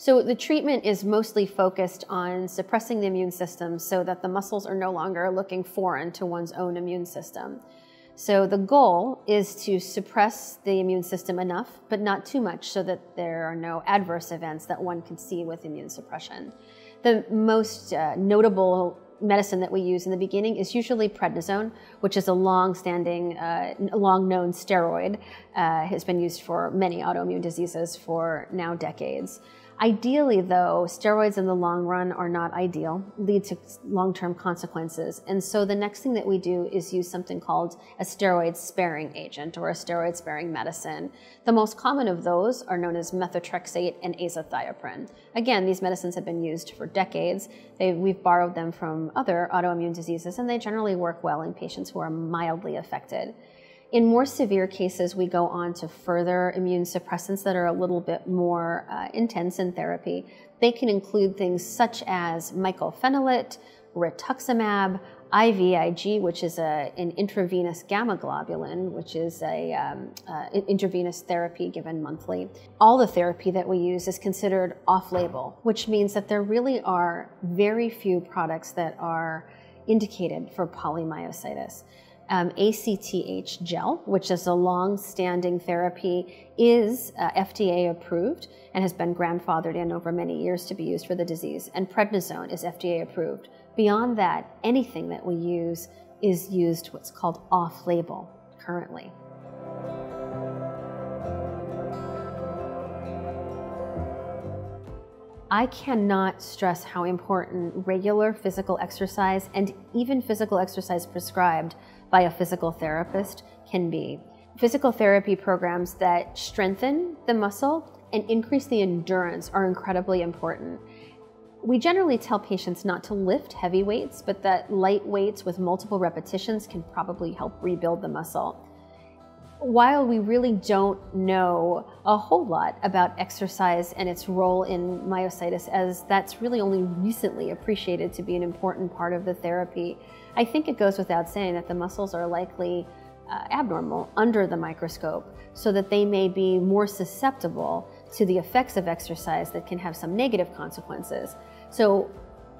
So the treatment is mostly focused on suppressing the immune system so that the muscles are no longer looking foreign to one's own immune system. So the goal is to suppress the immune system enough, but not too much so that there are no adverse events that one can see with immune suppression. The most uh, notable medicine that we use in the beginning is usually prednisone, which is a long-standing, uh, long-known steroid. Uh, has been used for many autoimmune diseases for now decades. Ideally, though, steroids in the long run are not ideal, lead to long-term consequences. And so the next thing that we do is use something called a steroid-sparing agent or a steroid-sparing medicine. The most common of those are known as methotrexate and azathioprine. Again, these medicines have been used for decades. They, we've borrowed them from other autoimmune diseases, and they generally work well in patients who are mildly affected. In more severe cases, we go on to further immune suppressants that are a little bit more uh, intense in therapy. They can include things such as mycophenolate, rituximab, IVIG, which is a, an intravenous gamma globulin, which is a um, uh, intravenous therapy given monthly. All the therapy that we use is considered off-label, which means that there really are very few products that are indicated for polymyositis um, ACTH gel, which is a long-standing therapy, is uh, FDA approved and has been grandfathered in over many years to be used for the disease. And prednisone is FDA approved. Beyond that, anything that we use is used what's called off-label currently. I cannot stress how important regular physical exercise and even physical exercise prescribed by a physical therapist can be. Physical therapy programs that strengthen the muscle and increase the endurance are incredibly important. We generally tell patients not to lift heavy weights, but that light weights with multiple repetitions can probably help rebuild the muscle while we really don't know a whole lot about exercise and its role in myositis, as that's really only recently appreciated to be an important part of the therapy, I think it goes without saying that the muscles are likely uh, abnormal under the microscope so that they may be more susceptible to the effects of exercise that can have some negative consequences. So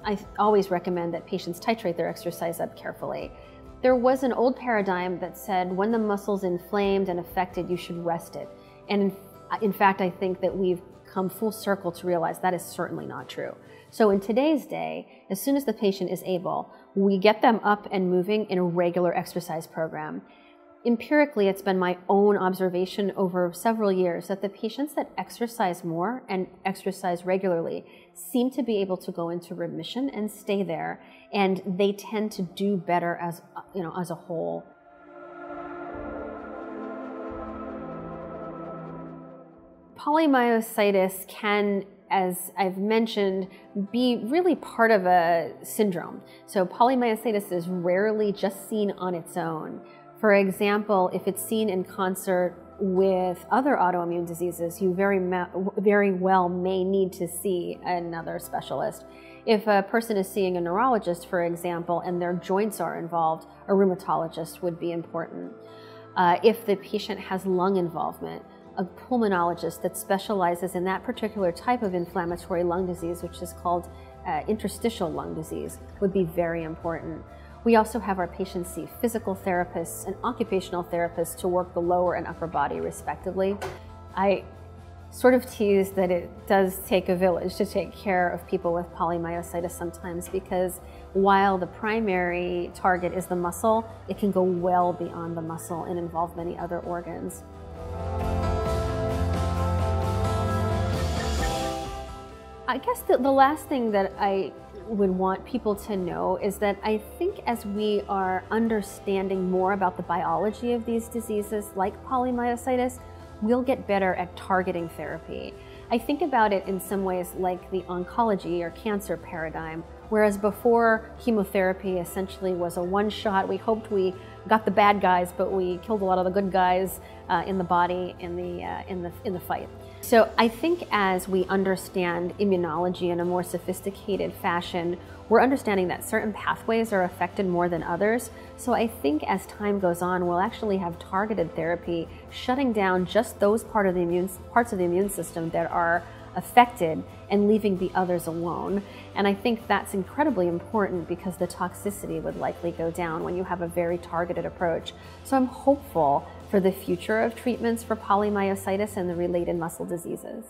I always recommend that patients titrate their exercise up carefully. There was an old paradigm that said when the muscle's inflamed and affected, you should rest it. And in, in fact, I think that we've come full circle to realize that is certainly not true. So in today's day, as soon as the patient is able, we get them up and moving in a regular exercise program empirically, it's been my own observation over several years that the patients that exercise more and exercise regularly seem to be able to go into remission and stay there, and they tend to do better as you know as a whole. Polymyositis can as I've mentioned, be really part of a syndrome. So polymyositis is rarely just seen on its own. For example, if it's seen in concert with other autoimmune diseases, you very, very well may need to see another specialist. If a person is seeing a neurologist, for example, and their joints are involved, a rheumatologist would be important. Uh, if the patient has lung involvement, a pulmonologist that specializes in that particular type of inflammatory lung disease, which is called uh, interstitial lung disease, would be very important. We also have our patients see physical therapists and occupational therapists to work the lower and upper body respectively. I sort of tease that it does take a village to take care of people with polymyositis sometimes because while the primary target is the muscle, it can go well beyond the muscle and involve many other organs. I guess the, the last thing that I would want people to know is that I think as we are understanding more about the biology of these diseases like polymyositis, we'll get better at targeting therapy. I think about it in some ways like the oncology or cancer paradigm, whereas before chemotherapy essentially was a one shot, we hoped we got the bad guys, but we killed a lot of the good guys uh, in the body in the, uh, in, the, in the fight. So I think as we understand immunology in a more sophisticated fashion, we're understanding that certain pathways are affected more than others. So I think as time goes on, we'll actually have targeted therapy shutting down just those part of the immune, parts of the immune system that are affected and leaving the others alone. And I think that's incredibly important because the toxicity would likely go down when you have a very targeted approach. So I'm hopeful for the future of treatments for polymyositis and the related muscle diseases.